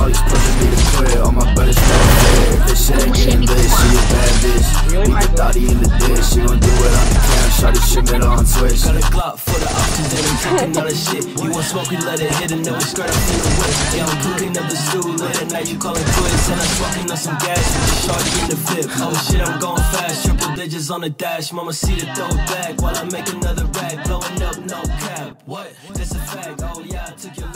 all these pussies need to quit, all my brothers stay if this shit ain't getting lit, she a bad bitch, leave the thotty in the dish, she gon' do it on the cam, this shit it on Twitch, Got a Glock for the options and I'm talking all the shit. You want smoke, we let it hit and then we skirt up in the whip. Yeah, I'm cooking up the stew late at night, you call it quits. And I'm smoking on some gas shorty in the fifth. Oh shit, I'm going fast, triple digits on the dash. Mama see the throw back while I make another rack. Blowing up, no cap. What? That's a fact. Oh yeah, I took your